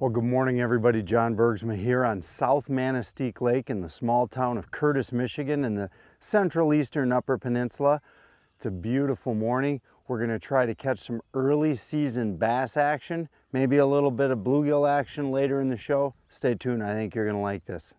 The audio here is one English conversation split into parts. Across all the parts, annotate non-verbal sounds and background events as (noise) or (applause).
Well, good morning, everybody. John Bergsma here on South Manistique Lake in the small town of Curtis, Michigan in the central eastern upper peninsula. It's a beautiful morning. We're going to try to catch some early season bass action, maybe a little bit of bluegill action later in the show. Stay tuned. I think you're going to like this.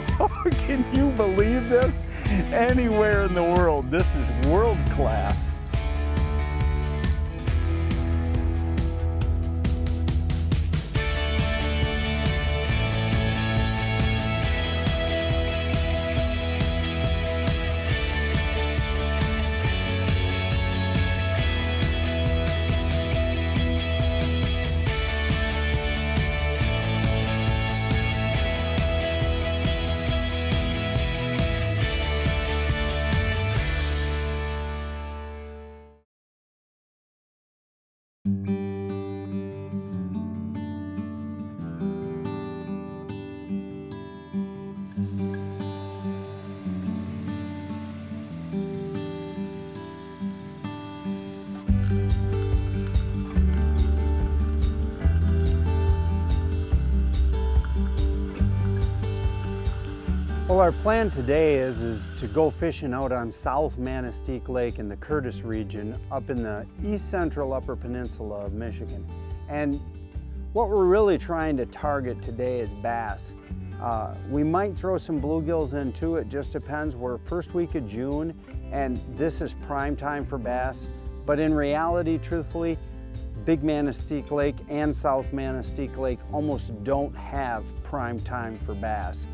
(laughs) Can you believe this? Anywhere in the world, this is world class. Our plan today is, is to go fishing out on South Manistique Lake in the Curtis region up in the east central upper peninsula of Michigan. And what we're really trying to target today is bass. Uh, we might throw some bluegills into it just depends. We're first week of June and this is prime time for bass. But in reality, truthfully, Big Manistique Lake and South Manistique Lake almost don't have prime time for bass.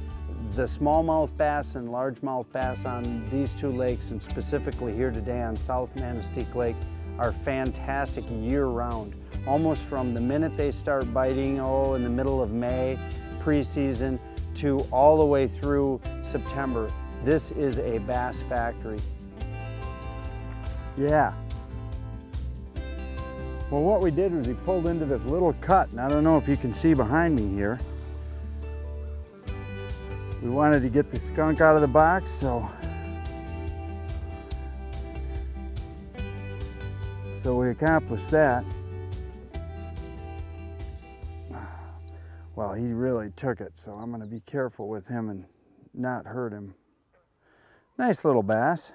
The smallmouth bass and largemouth bass on these two lakes, and specifically here today on South Manistique Lake, are fantastic year-round. Almost from the minute they start biting, oh, in the middle of May, preseason, to all the way through September. This is a bass factory. Yeah. Well, what we did was we pulled into this little cut, and I don't know if you can see behind me here. We wanted to get the skunk out of the box, so so we accomplished that. Well, he really took it, so I'm going to be careful with him and not hurt him. Nice little bass.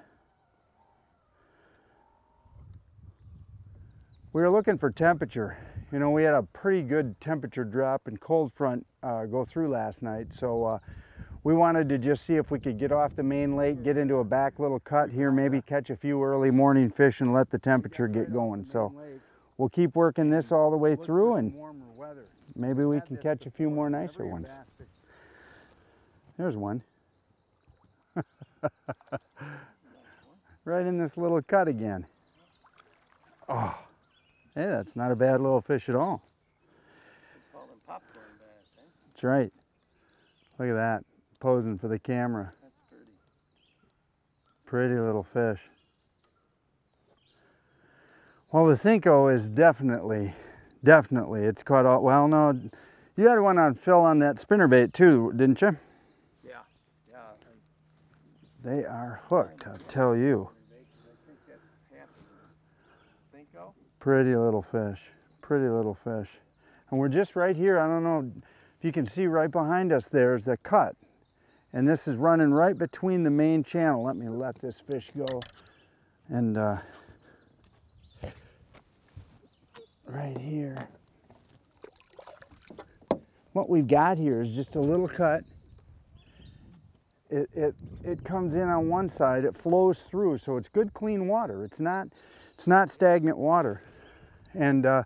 We were looking for temperature. You know, we had a pretty good temperature drop and cold front uh, go through last night, so uh, we wanted to just see if we could get off the main lake, get into a back little cut here, maybe catch a few early morning fish and let the temperature get going. So we'll keep working this all the way through and maybe we can catch a few more nicer ones. There's one. (laughs) right in this little cut again. Oh, hey, that's not a bad little fish at all. That's right. Look at that posing for the camera. That's pretty. Pretty little fish. Well, the Senko is definitely, definitely, it's caught all, well, no, you had one on Phil on that spinnerbait too, didn't you? Yeah, yeah. They are hooked, I'll tell you. Pretty little fish, pretty little fish. And we're just right here, I don't know if you can see right behind us there's a cut. And this is running right between the main channel. Let me let this fish go. And uh, right here. What we've got here is just a little cut. It, it, it comes in on one side, it flows through, so it's good clean water. It's not, it's not stagnant water. And uh,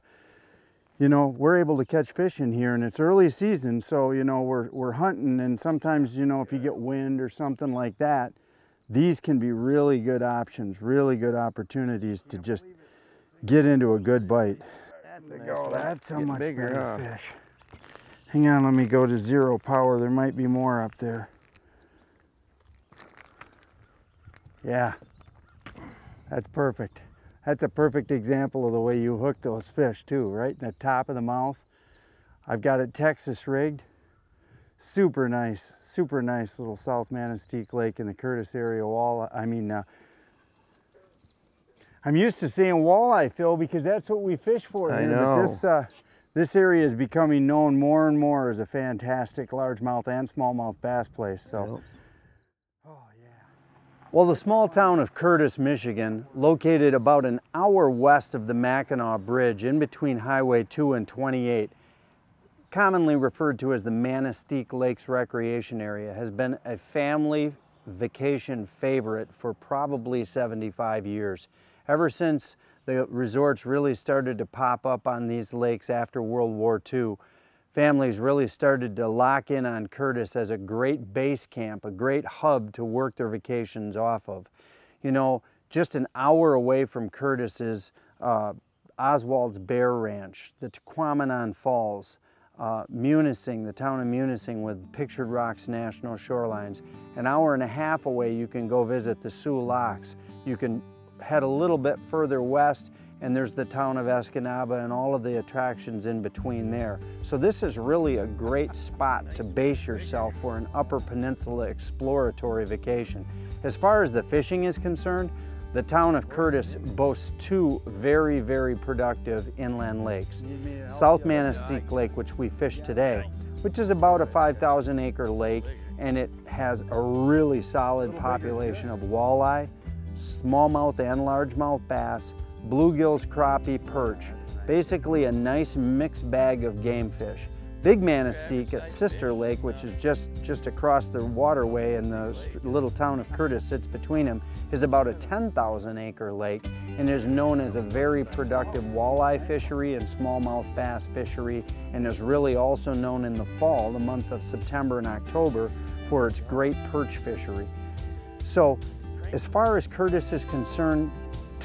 you know, we're able to catch fish in here and it's early season. So, you know, we're, we're hunting and sometimes, you know, if you get wind or something like that, these can be really good options, really good opportunities to just get into a good bite. That's, That's how much bigger huh? fish. Hang on, let me go to zero power. There might be more up there. Yeah, that's perfect. That's a perfect example of the way you hook those fish too, right in the top of the mouth. I've got it Texas rigged. Super nice, super nice little South Manistique Lake in the Curtis area wall. I mean, uh, I'm used to seeing walleye, Phil, because that's what we fish for. I here, know. But this, uh, this area is becoming known more and more as a fantastic largemouth and smallmouth bass place. So. Yeah. Well, the small town of Curtis, Michigan, located about an hour west of the Mackinac Bridge in between Highway 2 and 28, commonly referred to as the Manistique Lakes Recreation Area, has been a family vacation favorite for probably 75 years. Ever since the resorts really started to pop up on these lakes after World War II, families really started to lock in on Curtis as a great base camp, a great hub to work their vacations off of. You know, just an hour away from Curtis is uh, Oswald's Bear Ranch, the Tahquamenon Falls, uh, Munising, the town of Munising with Pictured Rocks National Shorelines. An hour and a half away, you can go visit the Soo Locks. You can head a little bit further west and there's the town of Escanaba and all of the attractions in between there. So this is really a great spot to base yourself for an Upper Peninsula exploratory vacation. As far as the fishing is concerned, the town of Curtis boasts two very, very productive inland lakes. South Manistique Lake, which we fish today, which is about a 5,000 acre lake, and it has a really solid population of walleye, smallmouth and largemouth bass, bluegills, crappie, perch. Basically a nice mixed bag of game fish. Big Manistique at Sister Lake, which is just, just across the waterway and the little town of Curtis sits between them, is about a 10,000 acre lake and is known as a very productive walleye fishery and smallmouth bass fishery and is really also known in the fall, the month of September and October, for its great perch fishery. So as far as Curtis is concerned,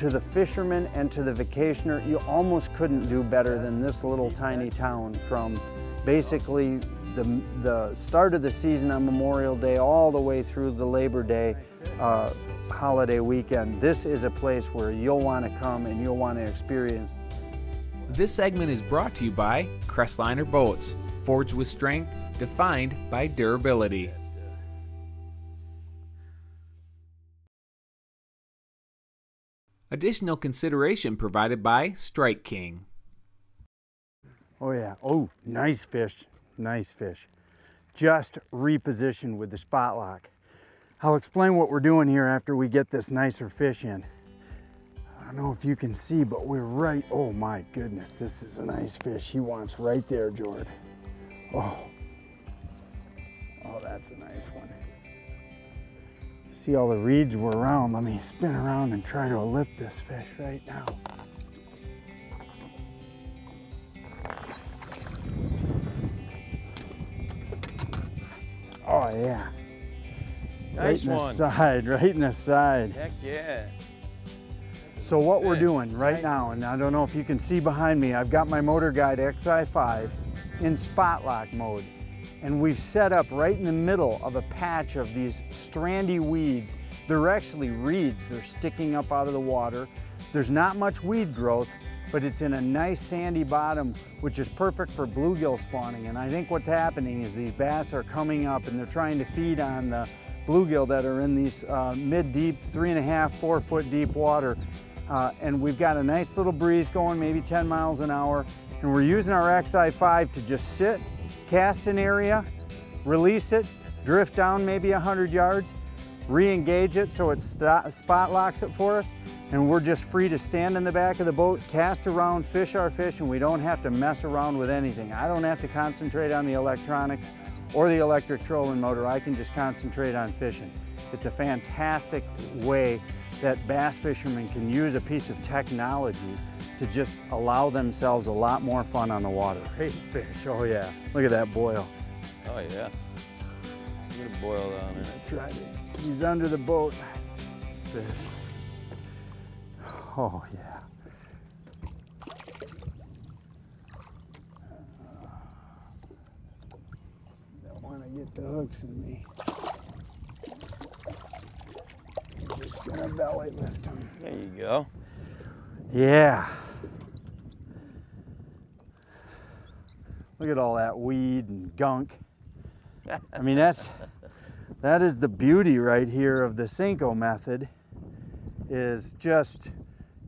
to the fisherman and to the vacationer, you almost couldn't do better than this little tiny town from basically the, the start of the season on Memorial Day all the way through the Labor Day uh, holiday weekend. This is a place where you'll want to come and you'll want to experience. This segment is brought to you by Crestliner Boats, forged with strength, defined by durability. Additional consideration provided by Strike King. Oh yeah, oh, nice fish, nice fish. Just repositioned with the spot lock. I'll explain what we're doing here after we get this nicer fish in. I don't know if you can see, but we're right, oh my goodness, this is a nice fish. He wants right there, Jord. Oh, oh, that's a nice one. See all the reeds were around. Let me spin around and try to lip this fish right now. Oh yeah. right Nice in the side, (laughs) right in the side. Heck yeah. So what we're doing right Nice. now, and I don't know if you can see behind me, I've got my Motor Guide XI5 in spot lock mode. And we've set up right in the middle of a patch of these strandy weeds. They're actually reeds, they're sticking up out of the water. There's not much weed growth, but it's in a nice sandy bottom, which is perfect for bluegill spawning. And I think what's happening is these bass are coming up and they're trying to feed on the bluegill that are in these uh, mid-deep, three and a half, four foot deep water. Uh, and we've got a nice little breeze going, maybe 10 miles an hour. And we're using our XI5 to just sit, cast an area, release it, drift down maybe 100 yards, re-engage it so it spot locks it for us, and we're just free to stand in the back of the boat, cast around, fish our fish, and we don't have to mess around with anything. I don't have to concentrate on the electronics or the electric trolling motor. I can just concentrate on fishing. It's a fantastic way that bass fishermen can use a piece of technology to just allow themselves a lot more fun on the water. Great fish, oh yeah. Look at that boil. Oh yeah. Look at a boil down there. That's right. He's under the boat. Fish. Oh yeah. Don't want to get the hooks in me. just gonna belly lift him. There you go. Yeah. Look at all that weed and gunk. I mean, that's that is the beauty right here of the Senko method is just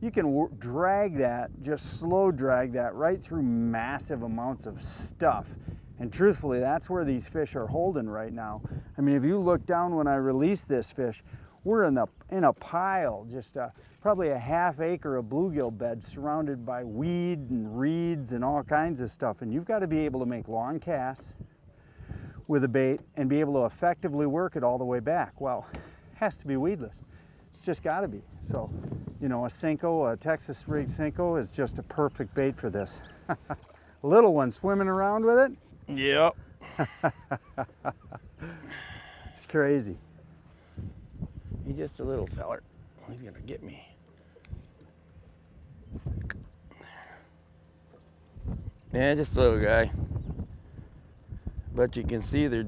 you can drag that, just slow drag that right through massive amounts of stuff. And truthfully, that's where these fish are holding right now. I mean, if you look down when I release this fish, we're in, the, in a pile, just a, probably a half acre of bluegill bed surrounded by weed and reeds and all kinds of stuff. And you've got to be able to make long casts with a bait and be able to effectively work it all the way back. Well, it (laughs) has to be weedless. It's just got to be. So, you know, a Senko, a Texas rig Senko is just a perfect bait for this. (laughs) little one swimming around with it. Yep. (laughs) it's crazy. He's just a little feller. He's gonna get me. Yeah, just a little guy. But you can see the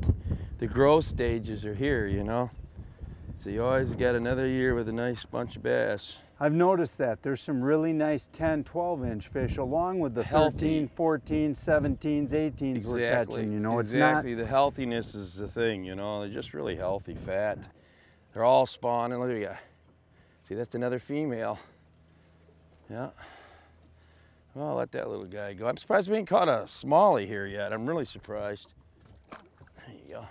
the growth stages are here, you know. So you always got another year with a nice bunch of bass. I've noticed that. There's some really nice 10, 12 inch fish along with the Healthy. 13, 14, 17s, 18s exactly. we're catching. You know, exactly. The healthiness is the thing, you know. They're just really healthy, fat. They're all spawning. Look at you. See, that's another female. Yeah. Well, I'll let that little guy go. I'm surprised we ain't caught a smallie here yet. I'm really surprised. There you go.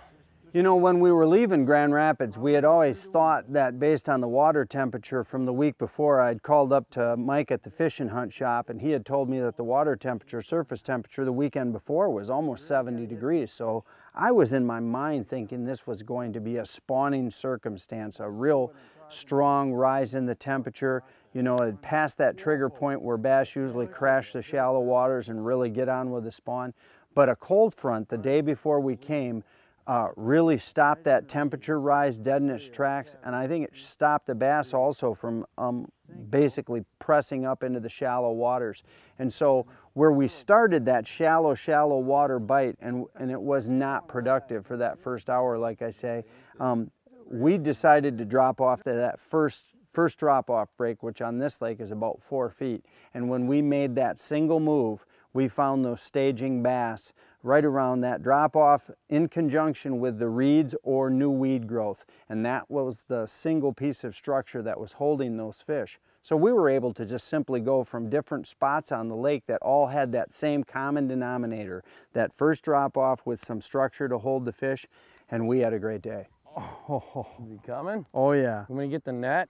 You know, when we were leaving Grand Rapids, we had always thought that based on the water temperature from the week before, I'd called up to Mike at the fishing hunt shop and he had told me that the water temperature, surface temperature the weekend before was almost 70 degrees. So I was in my mind thinking this was going to be a spawning circumstance, a real strong rise in the temperature. You know, it passed that trigger point where bass usually crash the shallow waters and really get on with the spawn. But a cold front the day before we came uh, really stopped that temperature rise dead in its tracks, and I think it stopped the bass also from um, basically pressing up into the shallow waters. And so where we started that shallow, shallow water bite, and, and it was not productive for that first hour, like I say, um, we decided to drop off to that first first drop off break, which on this lake is about four feet. And when we made that single move, we found those staging bass right around that drop off in conjunction with the reeds or new weed growth. And that was the single piece of structure that was holding those fish. So we were able to just simply go from different spots on the lake that all had that same common denominator, that first drop off with some structure to hold the fish, and we had a great day. Oh, (laughs) is he coming? Oh yeah. When we get the net?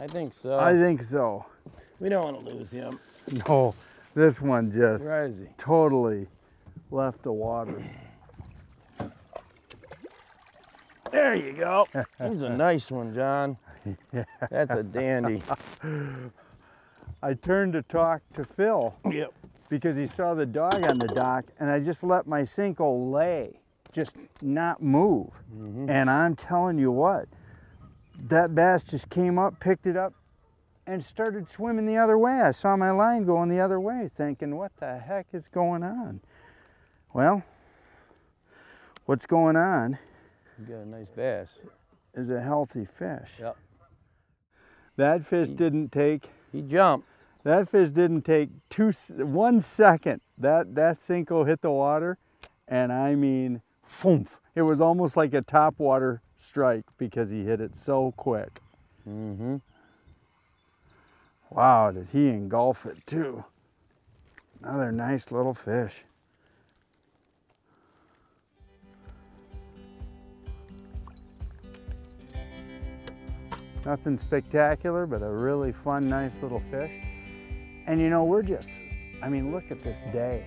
I think so. I think so. We don't want to lose him. No, this one just Where is he? totally left the waters. There you go. (laughs) He's a nice one, John. yeah. That's a dandy. I turned to talk to Phil. Yep. Because he saw the dog on the dock, and I just let my Senko lay, just not move. Mm -hmm. And I'm telling you what, that bass just came up, picked it up, and started swimming the other way. I saw my line going the other way, thinking, what the heck is going on? Well, what's going on? You got a nice bass. Is a healthy fish. Yep. That fish he, didn't take. He jumped. That fish didn't take two, one second. That that Senko hit the water, and I mean, foomf. It was almost like a top water strike because he hit it so quick. Mm-hmm. Wow, did he engulf it too? Another nice little fish. Nothing spectacular, but a really fun, nice little fish. And you know, we're just, I mean, look at this day.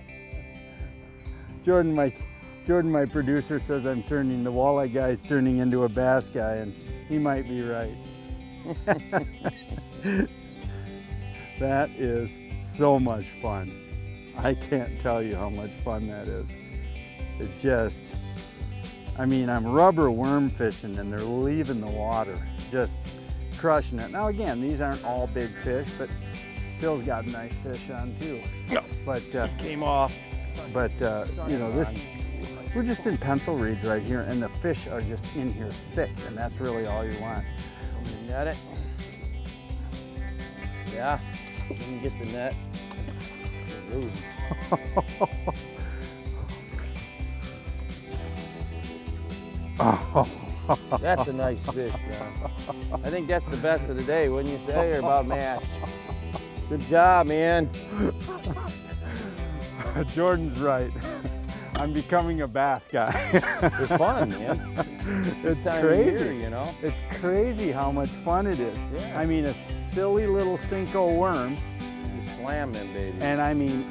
Jordan, my, Jordan, my producer says I'm turning, the walleye guy's turning into a bass guy, and he might be right. (laughs) that is so much fun. I can't tell you how much fun that is. It just, I mean, I'm rubber worm fishing and they're leaving the water. Just crushing it. Now again, these aren't all big fish, but Phil's got a nice fish on too. No, but uh, it came off. But uh, you know this, we're just in pencil reeds right here, and the fish are just in here thick, and that's really all you want. Net it. Yeah, you can get the net. (laughs) That's a nice fish, John. I think that's the best of the day, wouldn't you say, or about mash? Good job, man. (laughs) Jordan's right. I'm becoming a bass guy. They're fun, (laughs) man. It's time crazy. of year, you know. It's crazy how much fun it is. Yeah. I mean, a silly little Senko worm, You slam them, baby. and I mean,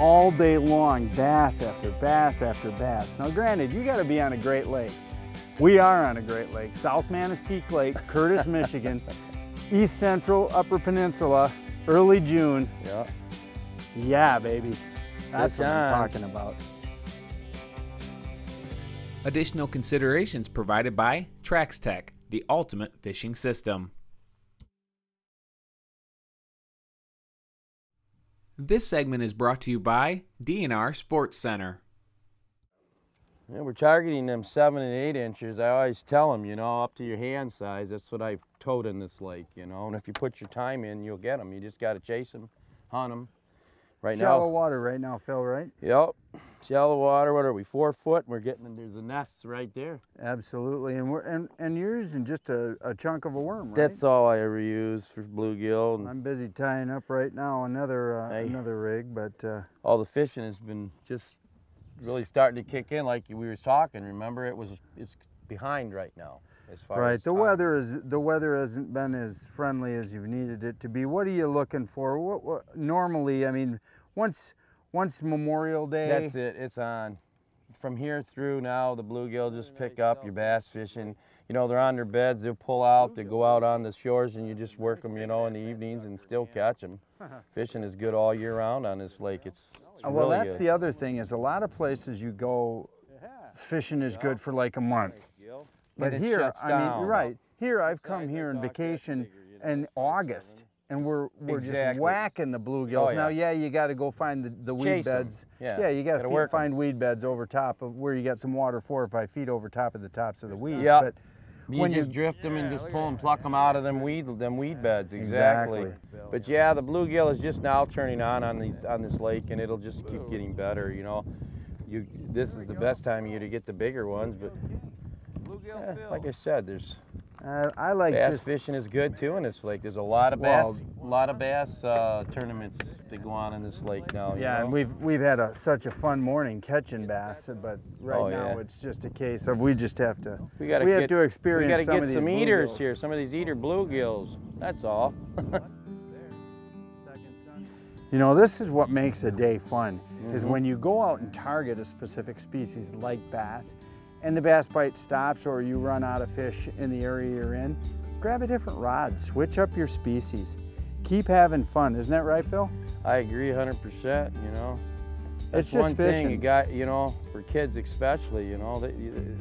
all day long, bass after bass after bass. Now, granted, you got to be on a Great Lake. We are on a Great Lake, South Manistique Lake, Curtis, (laughs) Michigan, East Central, Upper Peninsula, early June. yeah. Yeah, baby. That's what I'm talking about. Additional considerations provided by TraxTech, the ultimate fishing system. This segment is brought to you by D&R Sports Center. Yeah, we're targeting them seven and eight inches. I always tell them, you know, up to your hand size. That's what I've towed in this lake, you know. And if you put your time in, you'll get them. You just got to chase them, hunt them. Right Shallow now, water right now, Phil, right? yep, shallow water. What are we? Four foot. We're getting into the nests right there. Absolutely. And we're and, and you're using just a, a chunk of a worm, right? That's all I ever use for bluegill. I'm busy tying up right now another uh, another rig, but uh, all the fishing has been just really starting to kick in, like we were talking. Remember, it was it's behind right now as far right. as The time. weather is the weather hasn't been as friendly as you've needed it to be. What are you looking for? What, what normally? I mean, once once Memorial Day. That's it. It's on. From here through now, the bluegill just pick up your bass fishing. You know, they're on their beds. They'll pull out. They go out on the shores, and you just work them. You know, in the evenings and still catch them. (laughs) Fishing is good all year round on this lake. It's, it's well, really that's good. the other thing is a lot of places you go, fishing is good for like a month. But Then it here, shuts I mean, you're right. Here, I've come here I on vacation bigger, you know, in that's August, and we're we're just whacking the bluegills. Oh, Now, yeah. yeah, you got to go find the, the weed Chase 'em. beds. Yeah, yeah. you got gotta to work 'em. find weed beds over top of where you got some water four or five feet over top of the tops of the weeds. Yeah. But You when just you drift them and just pull and pluck them out of them weed them weed beds. Exactly. Exactly. But yeah, the bluegill is just now turning on on these on this lake, and it'll just keep getting better. You know, you this is the best time of year to get the bigger ones. But eh, like I said, there's uh, I like bass just fishing is good too in this lake. There's a lot of bass, a lot of bass uh, tournaments that go on in this lake now. you Yeah, and we've we've had a, such a fun morning catching bass, but right Oh, now yeah. it's just a case of we just have to we gotta we get have to experience we gotta get of some eaters bluegills. here. Some of these eater bluegills. That's all. (laughs) You know, this is what makes a day fun, is Mhm. when you go out and target a specific species like bass, and the bass bite stops or you run out of fish in the area you're in, grab a different rod, switch up your species. Keep having fun, isn't that right, Phil? I agree 100%, you know. That's It's just one thing you got, you know, for kids especially, you know, they,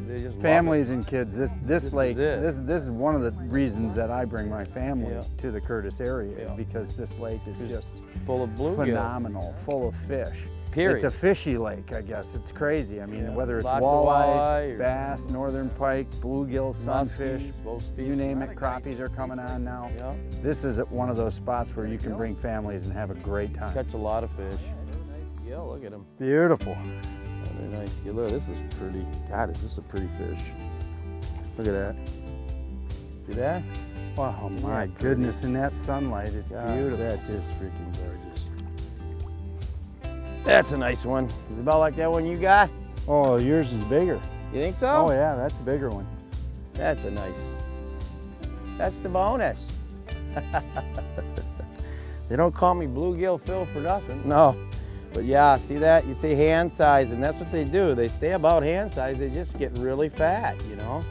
they just. Families and kids, this this, This lake, is this this is one of the reasons that I bring my family Yeah. to the Curtis area is because this lake is just full of bluegill. phenomenal, full of fish. Period. It's a fishy lake, I guess. It's crazy. I mean, Yeah. whether it's Lots walleye, bass, northern pike, bluegill, sunfish, you name it, crappies are coming on now. Yeah, This is one of those spots where you can bring families and have a great time. catch a lot of fish. Yeah, look at them. Beautiful. They're nice. Yeah, look, this is pretty. God, is this a pretty fish? Look at that. See that? Wow, Isn't my goodness, in that sunlight, it's God, beautiful. That just freaking gorgeous. That's a nice one. Is it about like that one you got? Oh, yours is bigger. You think so? Oh yeah, that's a bigger one. That's a nice. That's the bonus. (laughs) they don't call me bluegill Phil for nothing. No. But yeah, see that? You say hand size, and that's what they do. They stay about hand size. They just get really fat, you know?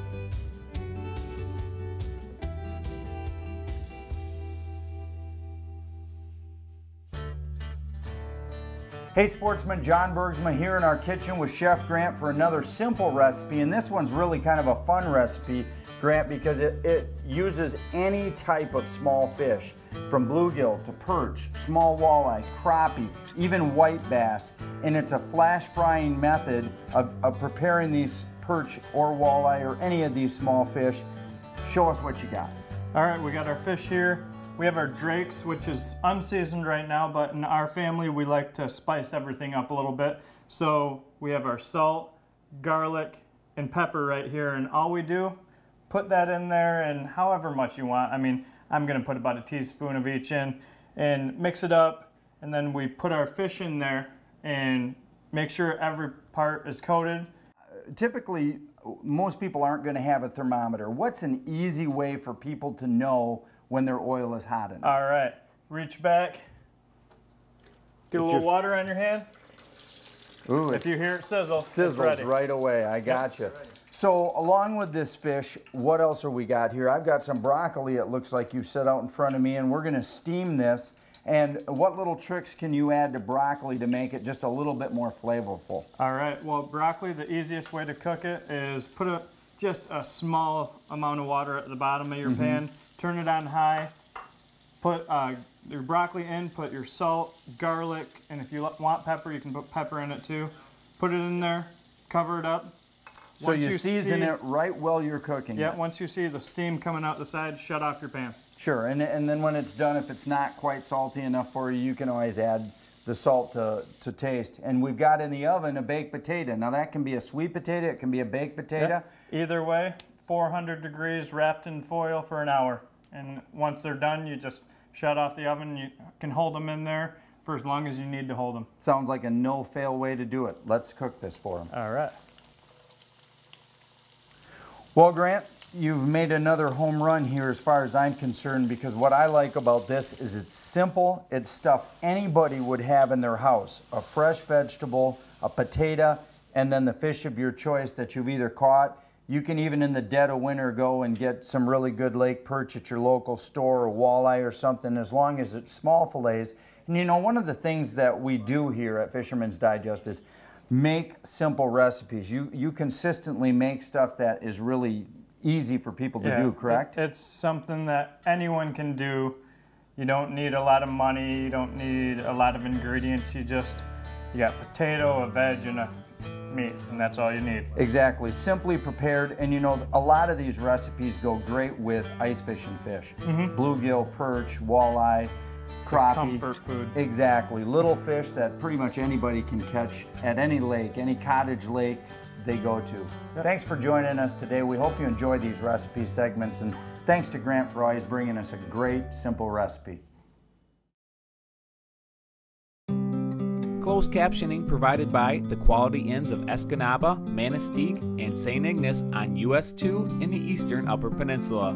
Hey sportsman, John Bergsma here in our kitchen with Chef Grant for another simple recipe. And this one's really kind of a fun recipe, Grant, because it, it uses any type of small fish, from bluegill to perch, small walleye, crappie, even white bass. And it's a flash frying method of, of preparing these perch or walleye or any of these small fish. Show us what you got. All right, we got our fish here. We have our Drake's, which is unseasoned right now, but in our family, we like to spice everything up a little bit. So we have our salt, garlic, and pepper right here, and all we do, put that in there and however much you want. I mean, I'm gonna put about a teaspoon of each in and mix it up, and then we put our fish in there and make sure every part is coated. Typically, most people aren't going to have a thermometer. What's an easy way for people to know when their oil is hot enough? All right, reach back, get a little water on your hand. Ooh, If you hear it sizzle, it's sizzles ready. right away. I got you. So along with this fish, what else are we got here? I've got some broccoli. It looks like you set out in front of me, and we're going to steam this. And what little tricks can you add to broccoli to make it just a little bit more flavorful? All right, well, broccoli, the easiest way to cook it is put a, just a small amount of water at the bottom of your Mm-hmm. pan, turn it on high, put uh, your broccoli in, put your salt, garlic, and if you want pepper, you can put pepper in it too. Put it in there, cover it up. So Once you, season see- it right while you're cooking Yeah, it. once you see the steam coming out the side, shut off your pan. Sure, and, and then when it's done, if it's not quite salty enough for you, you can always add the salt to, to taste. And we've got in the oven a baked potato. Now that can be a sweet potato, it can be a baked potato. Either way, 400 degrees wrapped in foil for an hour. And once they're done, you just shut off the oven. You can hold them in there for as long as you need to hold them. Sounds like a no-fail way to do it. Let's cook this for them. All right. Well, Grant, you've made another home run here as far as I'm concerned because what I like about this is it's simple. It's stuff anybody would have in their house. A fresh vegetable, a potato, and then the fish of your choice that you've either caught. You can even in the dead of winter go and get some really good lake perch at your local store or walleye or something as long as it's small fillets. And you know, one of the things that we do here at Fisherman's Digest is make simple recipes. You you consistently make stuff that is really easy for people to do, correct? It- it's something that anyone can do. You don't need a lot of money. You don't need a lot of ingredients. You just you got potato, a veg, and a meat, and that's all you need. Exactly. Simply prepared, and you know, a lot of these recipes go great with ice fishing fish. Mm-hmm. Bluegill, perch, walleye, crappie. comfort food. Exactly. Little fish that pretty much anybody can catch at any lake, any cottage lake they go to. Thanks for joining us today. We hope you enjoy these recipe segments, and thanks to Grant for always bringing us a great, simple recipe. Closed captioning provided by the Quality Inns of Escanaba, Manistique, and St. Ignace on US 2 in the eastern Upper Peninsula.